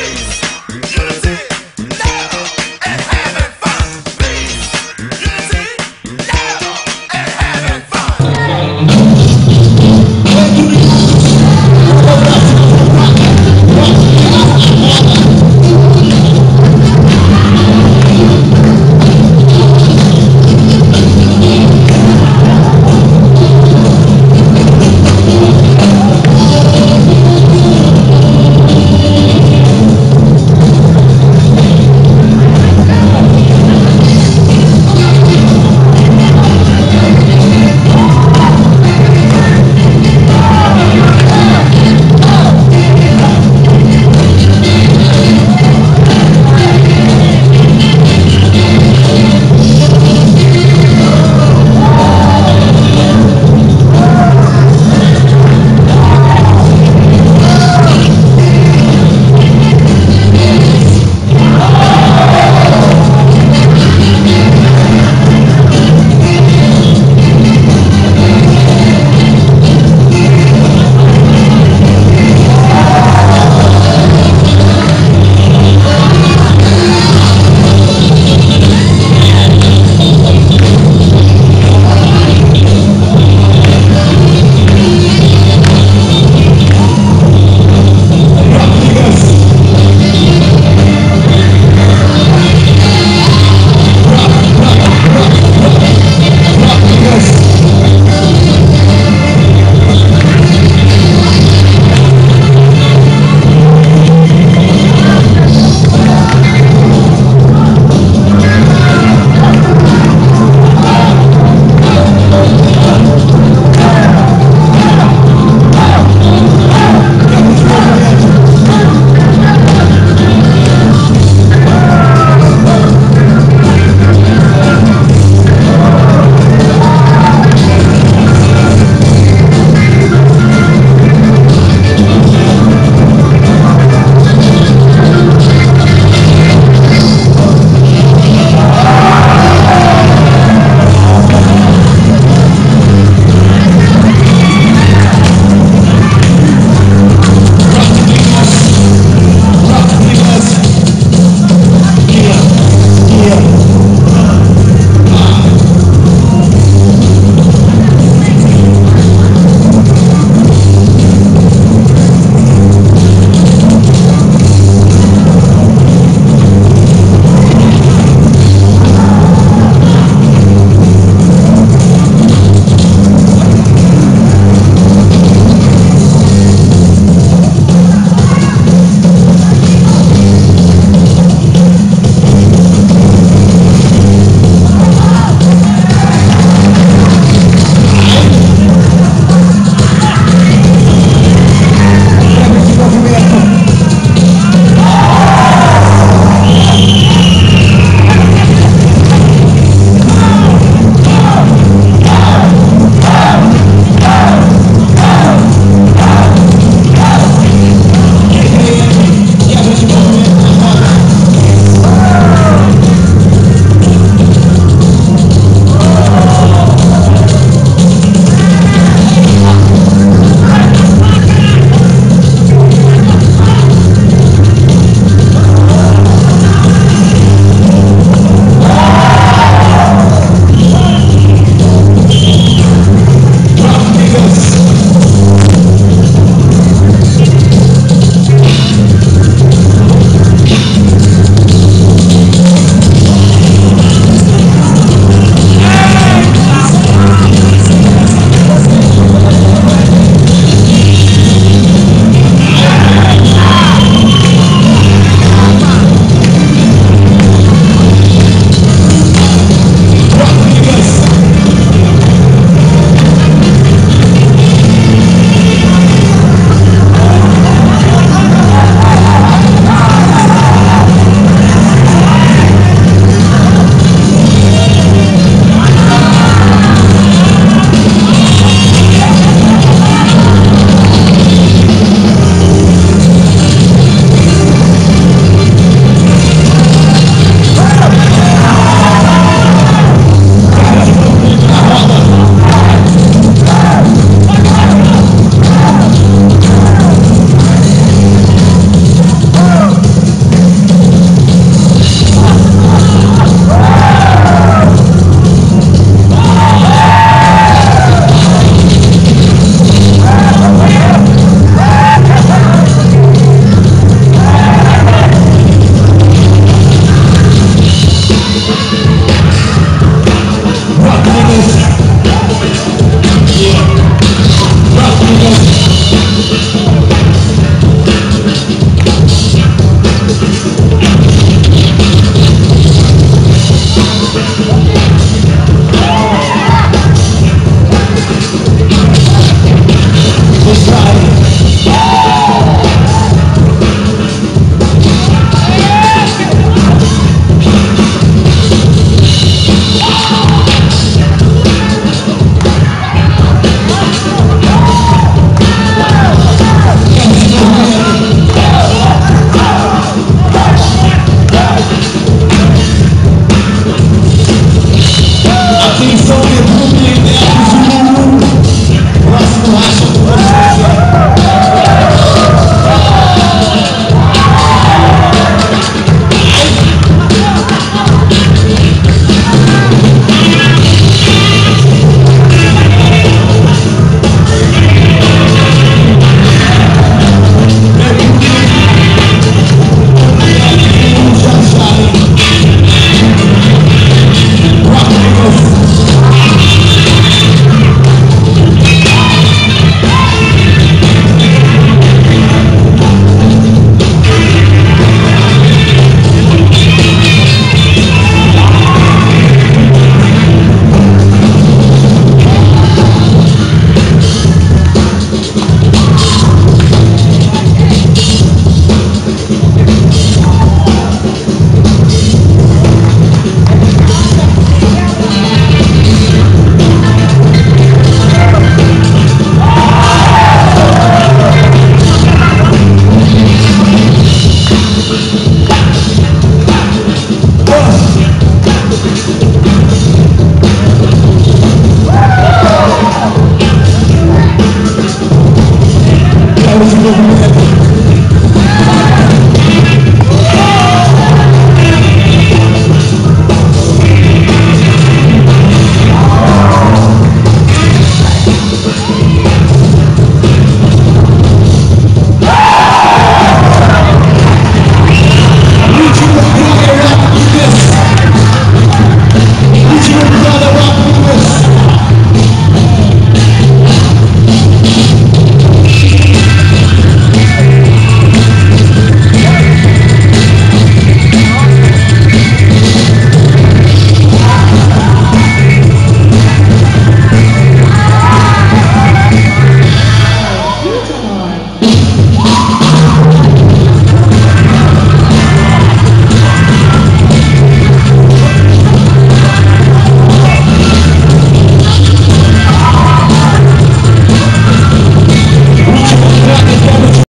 Peace!